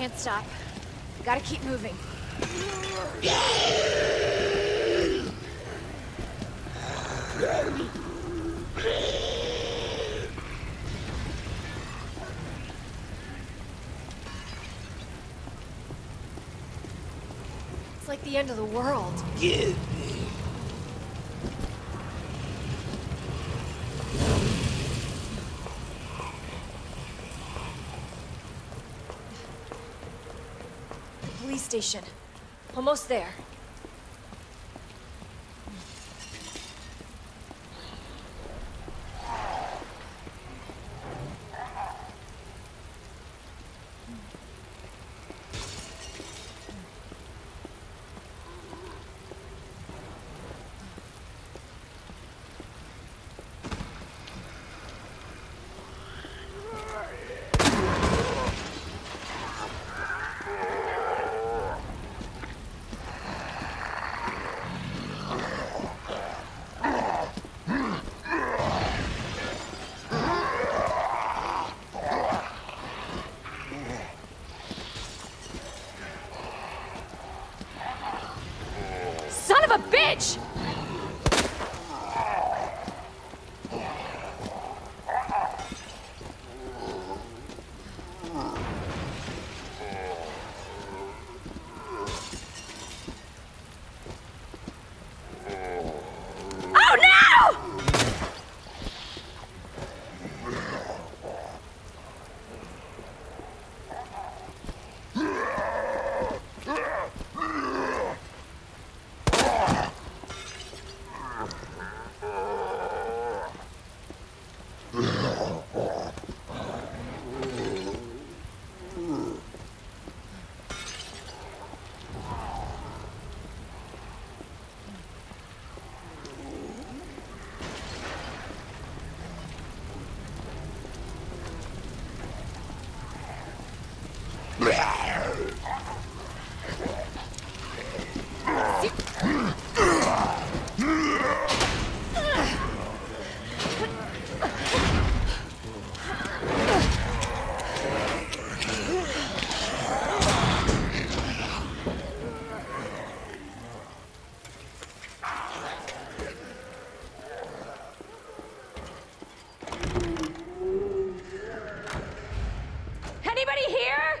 Can't stop. Gotta keep moving. It's like the end of the world. Give Police station. Almost there. Of a bitch! Oh no! Anybody here?